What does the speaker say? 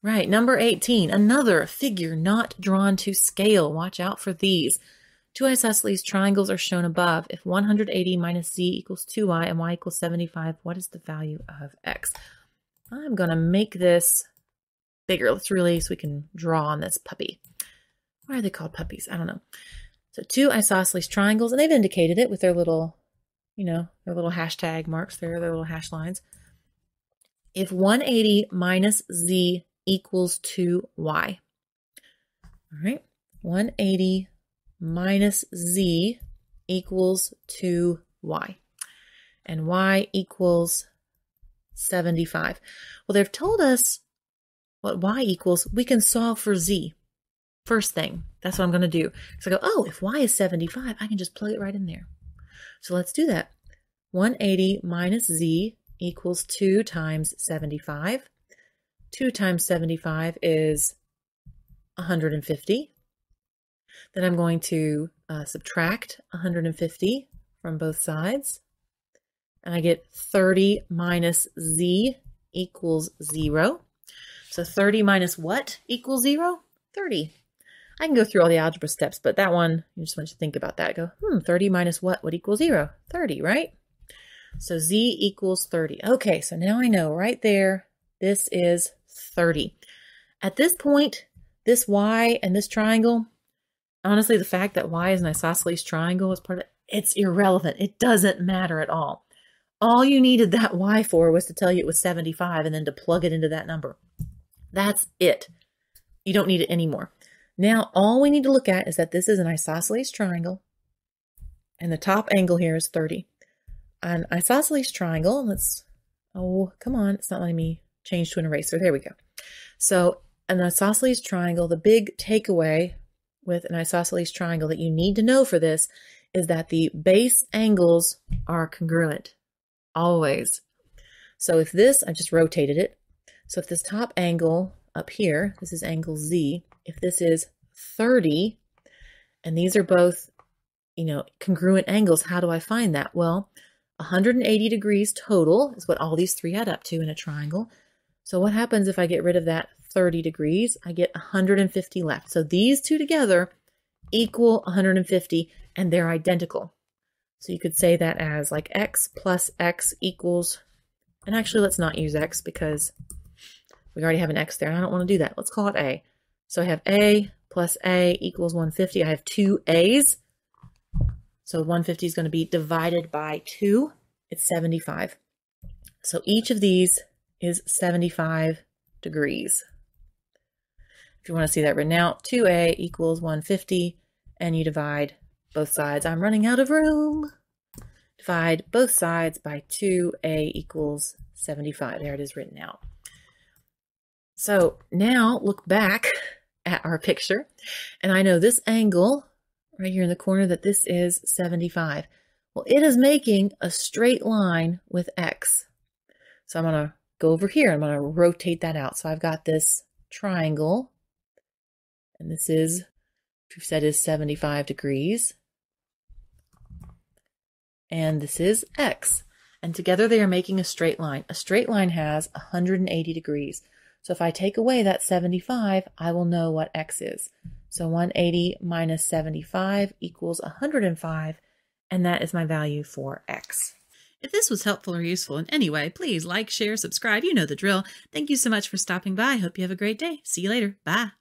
Right, number 18, another figure not drawn to scale. Watch out for these. Two isosceles triangles are shown above. If 180 minus z equals 2y and y equals 75, what is the value of x? I'm going to make this bigger. Let's really, so we can draw on this puppy. Why are they called puppies? I don't know. So two isosceles triangles, and they've indicated it with their little, you know, their little hashtag marks there, their little hash lines. If 180 minus z equals 2y. All right, 180 minus z equals 2y. And y equals 75. Well, they've told us what y equals. We can solve for z. First thing, that's what I'm going to do. So I go, oh, if y is 75, I can just plug it right in there. So let's do that. 180 minus z equals 2 times 75. 2 times 75 is 150. Then I'm going to uh, subtract 150 from both sides. And I get 30 minus z equals 0. So 30 minus what equals 0? 30. I can go through all the algebra steps, but that one, you just want you to think about that. Go, hmm, 30 minus what would equal 0? 30, right? So z equals 30. Okay, so now I know right there, this is 30. At this point, this y and this triangle, honestly, the fact that y is an isosceles triangle is part of it, it's irrelevant. It doesn't matter at all. All you needed that y for was to tell you it was 75 and then to plug it into that number. That's it. You don't need it anymore. Now, all we need to look at is that this is an isosceles triangle and the top angle here is 30. An isosceles triangle, let's, oh, come on, it's not letting me change to an eraser. There we go. So an isosceles triangle, the big takeaway with an isosceles triangle that you need to know for this is that the base angles are congruent, always. So if this, I just rotated it. So if this top angle up here, this is angle Z, if this is 30, and these are both, you know, congruent angles, how do I find that? Well, 180 degrees total is what all these three add up to in a triangle. So what happens if I get rid of that 30 degrees? I get 150 left. So these two together equal 150 and they're identical. So you could say that as like x plus x equals, and actually let's not use x because we already have an x there and I don't want to do that. Let's call it a. So I have a plus a equals 150. I have two a's. So 150 is going to be divided by 2. It's 75. So each of these is 75 degrees. If you want to see that written out, 2a equals 150, and you divide both sides. I'm running out of room. Divide both sides by 2a equals 75. There it is written out. So now look back at our picture, and I know this angle right here in the corner that this is 75. Well, it is making a straight line with x. So I'm going to go over here. I'm going to rotate that out. So I've got this triangle, and this is, we've said is 75 degrees. And this is x. And together they are making a straight line. A straight line has 180 degrees. So if I take away that 75, I will know what x is. So 180 minus 75 equals 105, and that is my value for x. If this was helpful or useful in any way, please like, share, subscribe. You know the drill. Thank you so much for stopping by. Hope you have a great day. See you later. Bye.